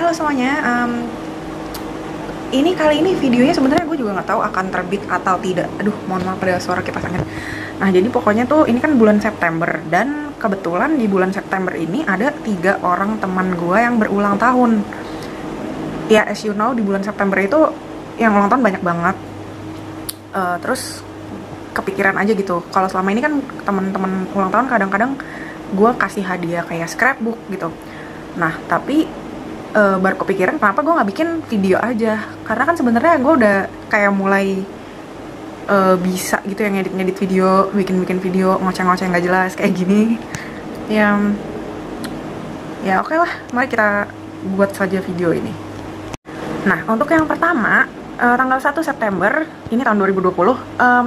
Halo semuanya. Um, ini kali ini videonya sebenarnya gue juga nggak tahu akan terbit atau tidak. Aduh, mohon maaf pada suara kita sangat. Nah, jadi pokoknya tuh ini kan bulan September dan kebetulan di bulan September ini ada tiga orang teman gue yang berulang tahun. Ya, as you know di bulan September itu yang ulang tahun banyak banget. Uh, terus kepikiran aja gitu. Kalau selama ini kan teman-teman ulang tahun kadang-kadang gue kasih hadiah kayak scrapbook gitu. Nah, tapi uh, baru kepikiran kenapa gue nggak bikin video aja? Karena kan sebenarnya gue udah kayak mulai uh, bisa gitu yang ngedit-ngedit video bikin-bikin video ngoceh-ngoceh nggak jelas kayak gini. Ya ya oke okay lah mari kita buat saja video ini. Nah untuk yang pertama uh, tanggal 1 September ini tahun 2020 um,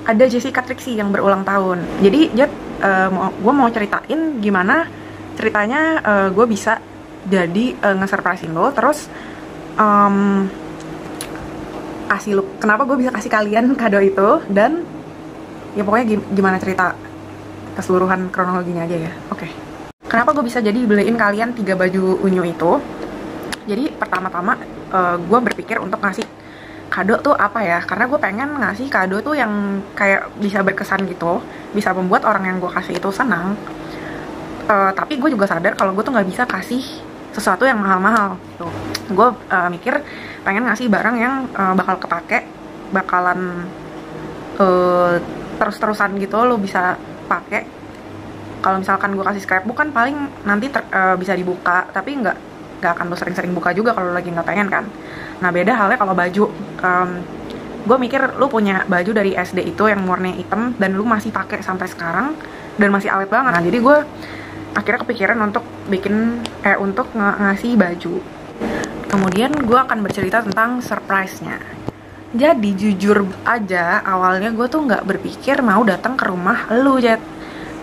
ada Jessica Trixie yang berulang tahun. Jadi Jet uh, gue mau ceritain gimana ceritanya uh, gue bisa jadi uh, nge-surprisein lo terus um, kasih lo kenapa gue bisa kasih kalian kado itu? Dan ya pokoknya gimana cerita keseluruhan kronologinya aja ya. Oke. Okay. kenapa gue bisa jadi beliin kalian tiga baju unyu itu? Jadi pertama-tama uh, gue berpikir untuk ngasih kado tuh apa ya? Karena gue pengen ngasih kado tuh yang kayak bisa berkesan gitu bisa membuat orang yang gue kasih itu senang. Uh, tapi gue juga sadar kalau gue tuh nggak bisa kasih sesuatu yang mahal-mahal gitu. Gue uh, mikir pengen ngasih barang yang uh, bakal kepake, bakalan uh, terus-terusan gitu lo bisa pakai. Kalau misalkan gue kasih scrapbook kan paling nanti ter, uh, bisa dibuka, tapi nggak nggak akan lo sering-sering buka juga kalau lagi nggak pengen kan. Nah beda halnya kalau baju. Um, gue mikir lu punya baju dari SD itu yang warnanya hitam dan lu masih pakai sampai sekarang dan masih awet banget. Nah jadi gue akhirnya kepikiran untuk bikin eh untuk ng ngasih baju. Kemudian gue akan bercerita tentang surprise-nya. Jadi jujur aja awalnya gue tuh nggak berpikir mau datang ke rumah lu Jet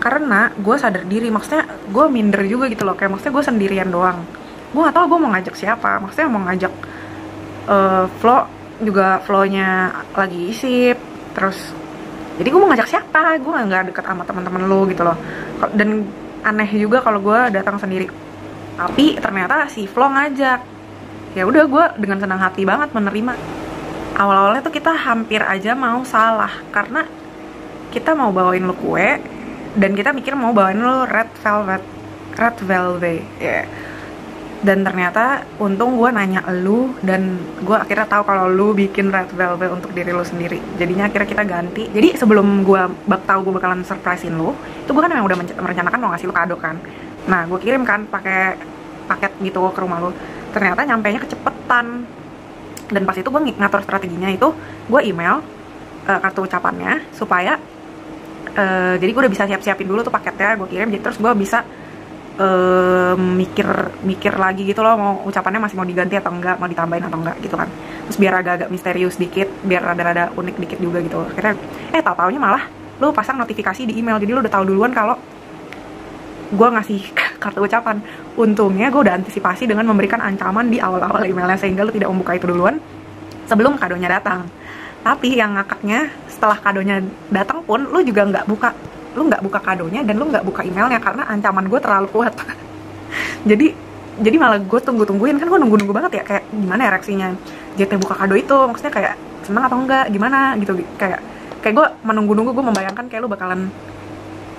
karena gue sadar diri maksudnya gue minder juga gitu loh. Kayak maksudnya gue sendirian doang. Gue gak tau gue mau ngajak siapa. Maksudnya mau ngajak uh, flow juga flownya lagi isip. Terus jadi gue mau ngajak siapa? Gue nggak deket sama teman-teman lu gitu loh. Dan aneh juga kalau gue datang sendiri. Tapi ternyata si Flo ngajak. Ya udah gue dengan senang hati banget menerima. Awal-awalnya tuh kita hampir aja mau salah karena kita mau bawain lo kue dan kita mikir mau bawain lo red velvet red velvet ya. yeah dan ternyata untung gue nanya lu dan gue akhirnya tahu kalau lu bikin red velvet untuk diri lu sendiri. Jadinya akhirnya kita ganti. Jadi sebelum gue bak tahu gue bakalan surprisein lu itu gue kan memang udah merencanakan mau ngasih lu kado kan. Nah gue kirim kan pakai paket gitu ke rumah lu. Ternyata nyampe nya kecepetan. Dan pas itu gue ngatur strateginya itu gue email uh, kartu ucapannya supaya uh, jadi gue udah bisa siap-siapin dulu tuh paketnya gue kirim jadi terus gue bisa uh, mikir mikir lagi gitu loh mau ucapannya masih mau diganti atau enggak mau ditambahin atau enggak gitu kan. Terus biar agak-agak misterius dikit biar rada-rada unik dikit juga gitu. Akhirnya eh tau taunya malah lu pasang notifikasi di email jadi lu udah tahu duluan kalau gue ngasih kartu ucapan. Untungnya gue udah antisipasi dengan memberikan ancaman di awal-awal emailnya sehingga lu tidak membuka itu duluan sebelum kadonya datang. Tapi yang ngakaknya setelah kadonya datang pun lu juga nggak buka lu nggak buka kadonya dan lu nggak buka emailnya karena ancaman gue terlalu kuat. Jadi jadi malah gue tunggu tungguin kan gue nunggu nunggu banget ya kayak gimana ya reaksinya? JT buka kado itu maksudnya kayak senang atau enggak? Gimana? Gitu kayak kayak gue menunggu nunggu gue membayangkan kayak lu bakalan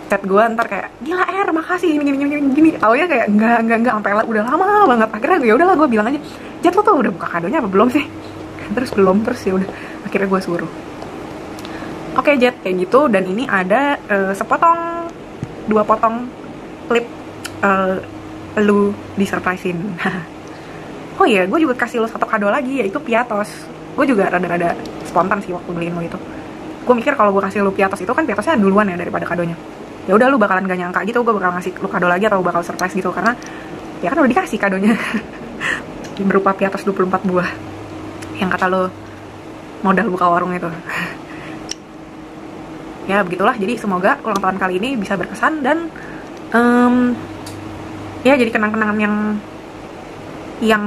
chat gue ntar kayak gila er makasih gini gini gini gini. Tau ya kayak enggak enggak enggak sampai udah lama banget. Akhirnya ya udahlah gue bilang aja Jet lo tuh udah buka kadonya apa belum sih? Terus belum terus ya udah akhirnya gue suruh Oke okay, Jet, kayak gitu dan ini ada uh, sepotong dua potong klip uh, lu disurprisein. oh iya, gue juga kasih lo satu kado lagi yaitu piatos. Gue juga rada-rada spontan sih waktu beliin lo itu. Gue mikir kalau gue kasih lo piatos itu kan piatosnya duluan ya daripada kadonya. Ya udah lu bakalan gak nyangka gitu, gue bakal ngasih lo kado lagi atau bakal surprise gitu karena ya kan udah dikasih kadonya berupa piatos 24 buah yang kata lo modal buka warung itu ya begitulah. Jadi semoga ulang tahun kali ini bisa berkesan dan um, ya jadi kenang-kenangan yang yang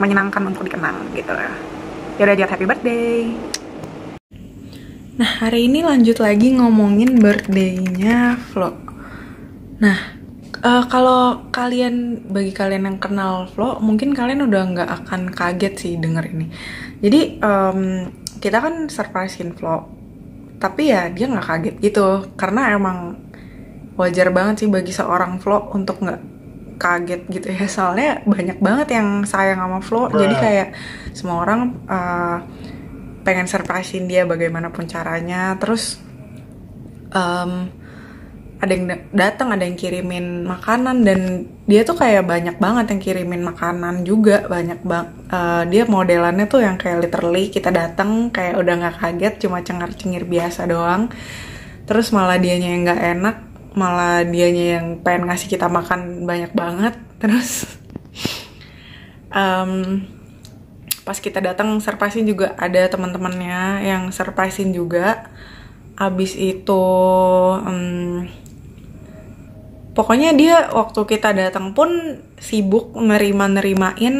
menyenangkan untuk dikenang gitu. Ya udah jadi happy birthday. Nah hari ini lanjut lagi ngomongin birthday-nya Flo nah uh, kalau kalian bagi kalian yang kenal Flo mungkin kalian udah nggak akan kaget sih denger ini. Jadi um, kita kan surprisein Flo tapi ya dia nggak kaget gitu. Karena emang wajar banget sih bagi seorang Flo untuk nggak kaget gitu ya. Soalnya banyak banget yang sayang sama Flo. Bruh. jadi kayak semua orang uh, pengen surprisein dia bagaimanapun caranya. Terus um, ada yang datang ada yang kirimin makanan dan dia tuh kayak banyak banget yang kirimin makanan juga banyak bang uh, dia modelannya tuh yang kayak literally kita datang kayak udah nggak kaget cuma cengar cengir biasa doang. Terus malah dianya yang nggak enak malah dianya yang pengen ngasih kita makan banyak banget. Terus um, pas kita datang surprisein juga ada teman-temannya yang surprisein juga. Abis itu um, pokoknya dia waktu kita datang pun sibuk nerima-nerimain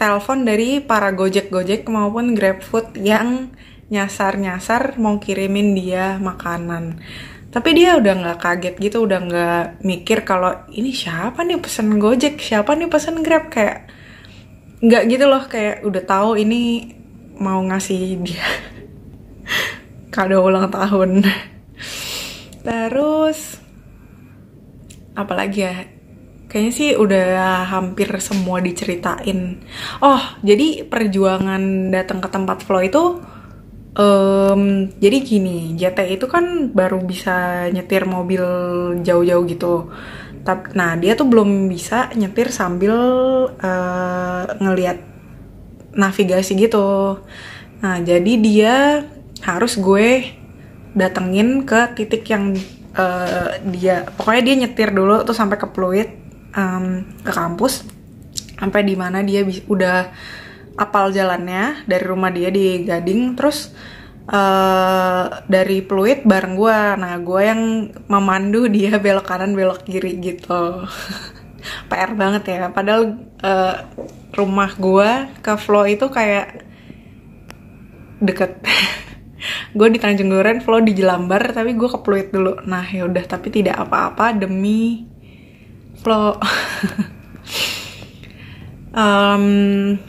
telepon dari para gojek-gojek maupun GrabFood yang nyasar-nyasar mau kirimin dia makanan. Tapi dia udah nggak kaget gitu, udah nggak mikir kalau ini siapa nih pesen Gojek, siapa nih pesen Grab kayak nggak gitu loh kayak udah tahu ini mau ngasih dia kado ulang tahun. Terus apalagi ya kayaknya sih udah hampir semua diceritain. Oh jadi perjuangan datang ke tempat flow itu um, jadi gini JT itu kan baru bisa nyetir mobil jauh-jauh gitu. Nah dia tuh belum bisa nyetir sambil uh, ngelihat navigasi gitu. Nah jadi dia harus gue datengin ke titik yang uh, dia pokoknya dia nyetir dulu tuh sampai ke Pluit um, ke kampus. Sampai di mana dia udah apal jalannya dari rumah dia di Gading. Terus uh, dari Pluit bareng gue nah gue yang memandu dia belok kanan belok kiri gitu. PR banget ya. Padahal uh, rumah gue ke Flo itu kayak deket gue di Tanjung Duren flow di Jelambar tapi gue ke dulu. Nah ya udah tapi tidak apa-apa demi flow. Um,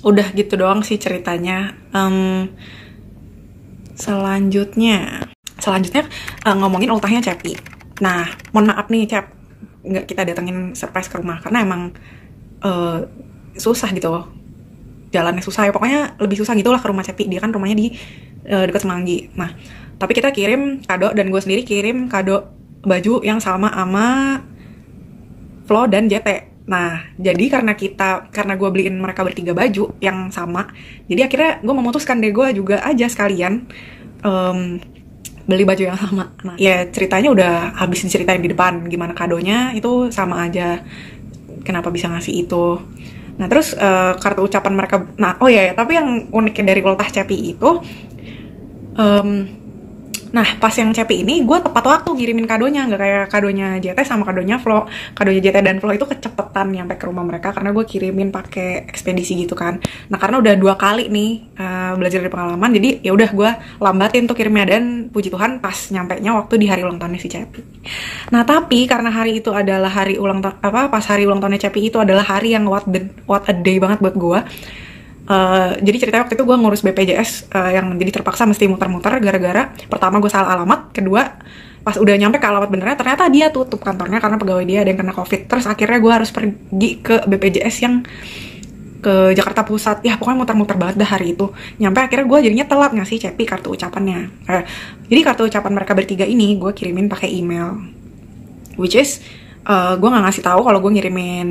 udah gitu doang sih ceritanya. Um, selanjutnya selanjutnya uh, ngomongin ultahnya Cepi nah mohon maaf nih Cep. Nggak kita datengin surprise ke rumah karena emang uh, susah gitu jalannya susah ya pokoknya lebih susah gitu lah ke rumah Cepi dia kan rumahnya di uh, dekat Semanggi nah tapi kita kirim kado dan gue sendiri kirim kado baju yang sama sama Flo dan JT Nah, jadi karena kita, karena gue beliin mereka bertiga baju yang sama, jadi akhirnya gue memutuskan deh gue juga aja sekalian um, beli baju yang sama. Nah, ya ceritanya udah habis diceritain di depan, gimana kadonya itu sama aja. Kenapa bisa ngasih itu? Nah terus uh, kartu ucapan mereka, nah oh ya, tapi yang uniknya dari Ultah Cepi itu, um, Nah, pas yang Cepi ini, gue tepat waktu ngirimin kadonya. Nggak kayak kadonya JT sama kadonya Flo. Kadonya JT dan Flo itu kecepetan nyampe ke rumah mereka karena gue kirimin pakai ekspedisi gitu kan. Nah, karena udah dua kali nih uh, belajar dari pengalaman, jadi ya udah gue lambatin tuh kirimnya dan puji Tuhan pas nyampe nya waktu di hari ulang tahunnya si Cepi. Nah, tapi karena hari itu adalah hari ulang apa pas hari ulang tahunnya Cepi itu adalah hari yang what the, what a day banget buat gue Uh, jadi ceritanya waktu itu gue ngurus BPJS uh, eh, yang jadi terpaksa mesti muter-muter gara-gara pertama gue salah alamat, kedua pas udah nyampe ke alamat benernya ternyata dia tutup kantornya karena pegawai dia ada yang kena covid. Terus akhirnya gue harus pergi ke BPJS yang ke Jakarta Pusat. Ya pokoknya muter-muter banget dah hari itu. Nyampe akhirnya gue jadinya telat ngasih cepi kartu ucapannya. Eh, jadi kartu ucapan mereka bertiga ini gue kirimin pakai email. Which is uh, gue nggak ngasih tahu kalau gue ngirimin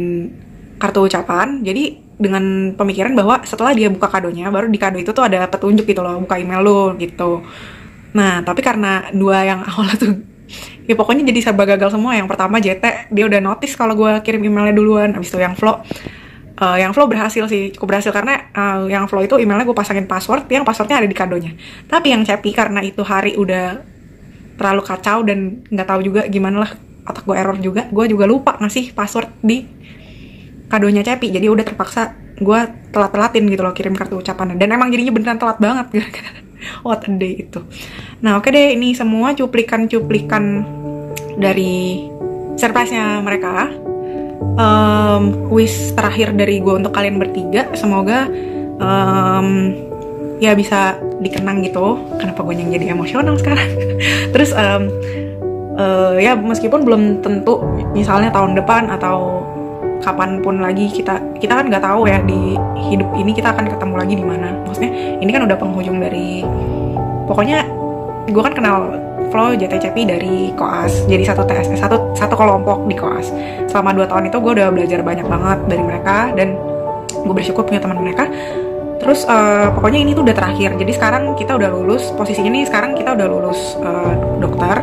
kartu ucapan. Jadi dengan pemikiran bahwa setelah dia buka kadonya baru di kado itu tuh ada petunjuk gitu loh buka email lo gitu. Nah tapi karena dua yang awalnya tuh ya pokoknya jadi serba gagal semua. Yang pertama JT dia udah notice kalau gue kirim emailnya duluan. Abis itu yang flow uh, yang flow berhasil sih cukup berhasil. Karena uh, yang flow itu emailnya gue pasangin password yang passwordnya ada di kadonya. Tapi yang Cepi karena itu hari udah terlalu kacau dan nggak tahu juga gimana lah otak gue error juga gue juga lupa ngasih password di kadonya Cepi. Jadi udah terpaksa gue telat-telatin gitu loh kirim kartu ucapannya dan emang jadinya beneran telat banget what a day itu. Nah oke okay deh ini semua cuplikan-cuplikan dari surprise-nya mereka. Um, wish terakhir dari gue untuk kalian bertiga. Semoga um, ya bisa dikenang gitu. Kenapa gue yang jadi emosional sekarang? Terus um, uh, ya meskipun belum tentu misalnya tahun depan atau kapan pun lagi kita kita kan nggak tahu ya di hidup ini kita akan ketemu lagi di mana. Maksudnya ini kan udah penghujung dari pokoknya gue kan kenal Flo JTCP dari koas. Jadi satu TSS satu satu kelompok di koas. Selama dua tahun itu gue udah belajar banyak banget dari mereka dan gue bersyukur punya teman mereka. Terus uh, pokoknya ini tuh udah terakhir. Jadi sekarang kita udah lulus posisinya nih sekarang kita udah lulus uh, dokter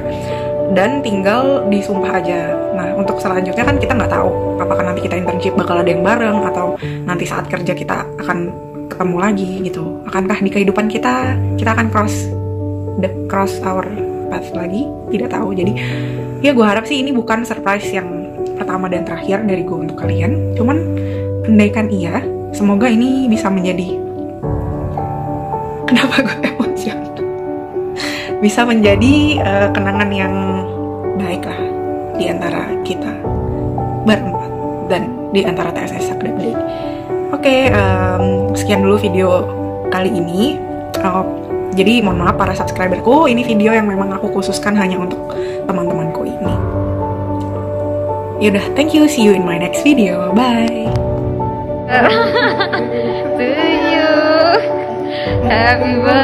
dan tinggal disumpah aja. Nah untuk selanjutnya kan kita nggak tahu apakah nanti kita internship bakal ada yang bareng atau nanti saat kerja kita akan ketemu lagi gitu. Akankah di kehidupan kita kita akan cross the cross our path lagi? Tidak tahu. Jadi ya gue harap sih ini bukan surprise yang pertama dan terakhir dari gue untuk kalian. Cuman andaikan iya semoga ini bisa menjadi kenapa gue bisa menjadi uh, kenangan yang baik lah di antara kita berempat dan di antara TSS Sakda Oke, okay, um, sekian dulu video kali ini. Uh, jadi mohon maaf para subscriberku, ini video yang memang aku khususkan hanya untuk teman-temanku ini. Yaudah, thank you. See you in my next video. Bye. happy birthday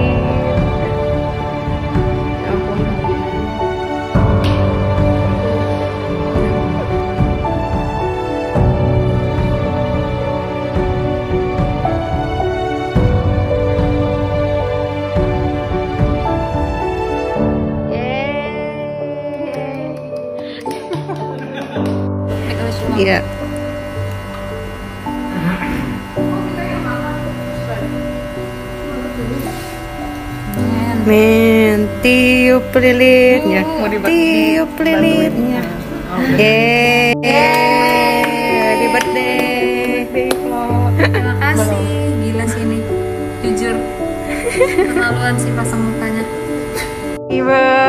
Iya. Men, tiup lilinnya, tiup lilinnya. Yeay, happy birthday. terima kasih. Gila sini jujur. Keterlaluan sih pasang mukanya. Birthday